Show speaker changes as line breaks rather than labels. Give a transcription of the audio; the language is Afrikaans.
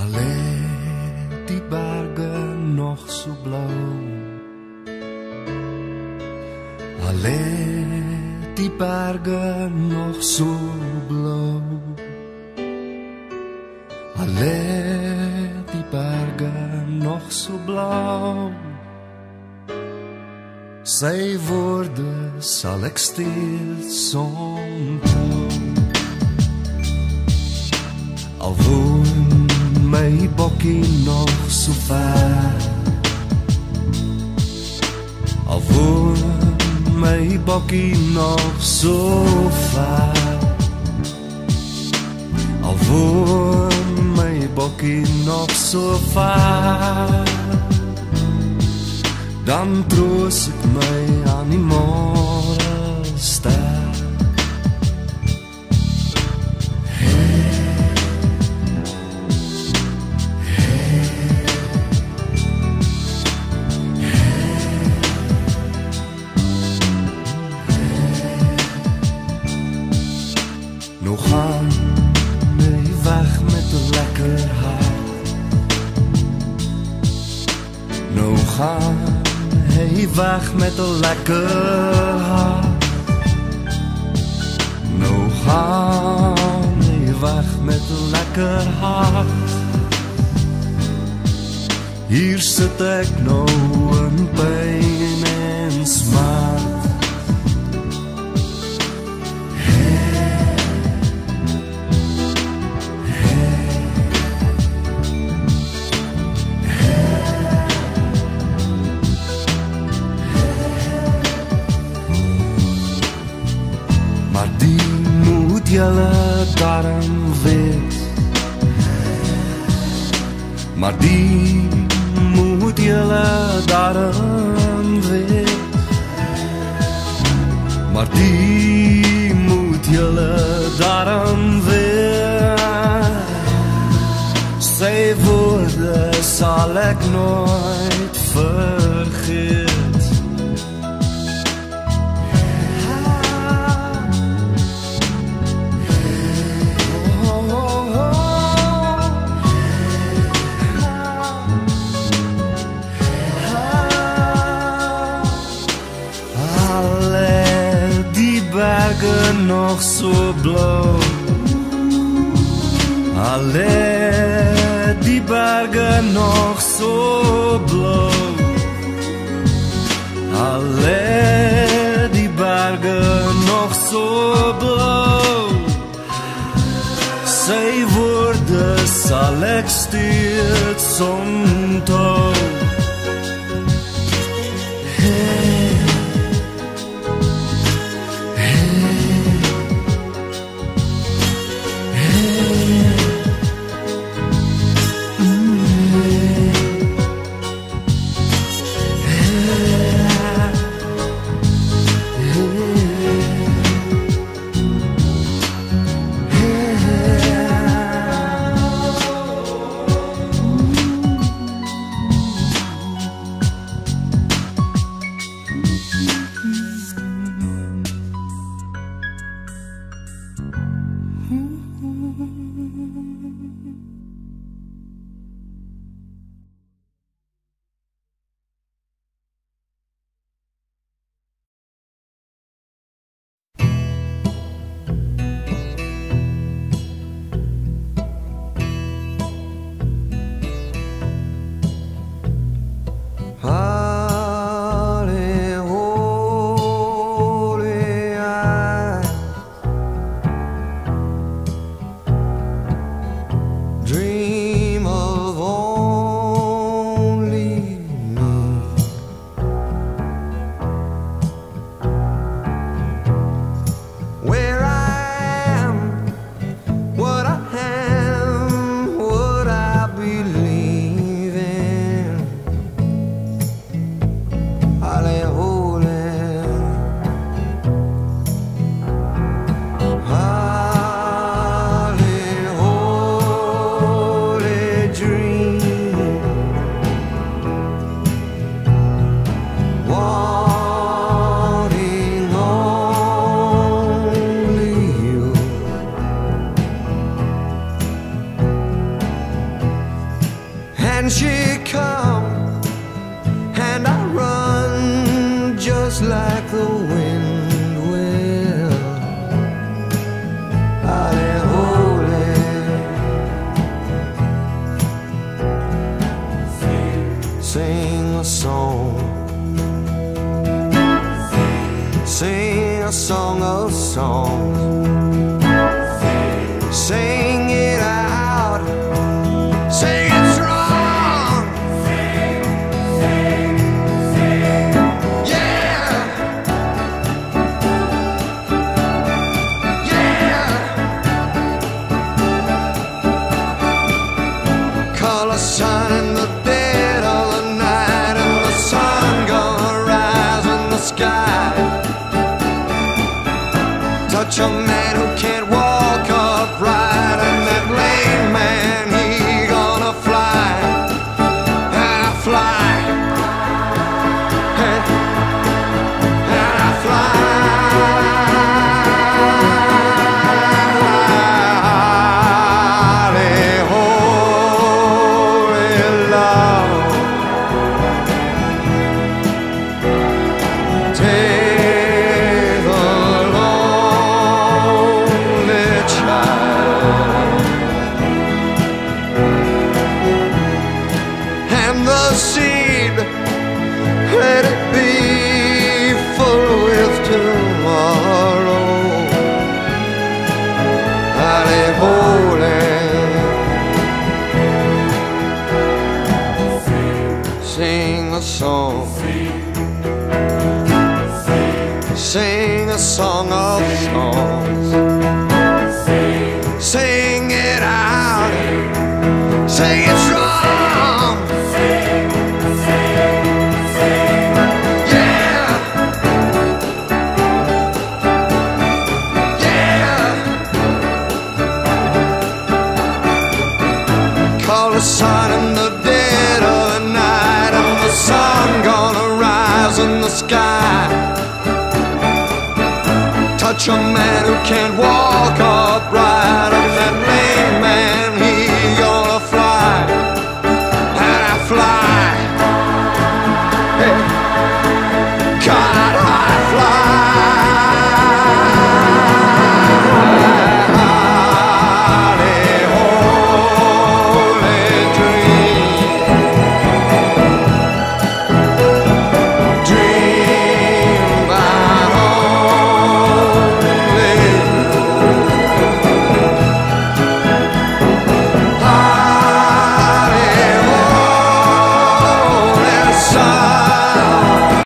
Al lê die berge nog so blou. Al lê die berge nog so blou. Al lê die berge nog so blou. Sy woorde sal ek steeds onthou. Al woon my bokkie nog so ver. Al woon my bokkie nog so ver. Al woon my bokkie nog so ver. Dan troos ek my aan die môre ster. Gaan hy weg met 'n lekker hart. Nou gaan hy weg met 'n lekker hart. Hier sit ek nou in pyn en smart. Julle darm weet. Maar die moet julle darm weet. Maar die moet julle darm weet. Sy woorde sal ek nooit berge nog so blauw. Alle die berge nog so blauw. Alle die berge nog so blauw. Sy woorde sal ek steeds onthou.
like the wind will. Holly, holy. Sing a song. Sing a song of songs. Sing mucho Sing a song of songs. Sing it out. Sing it. sky. Touch a man who can't walk upright.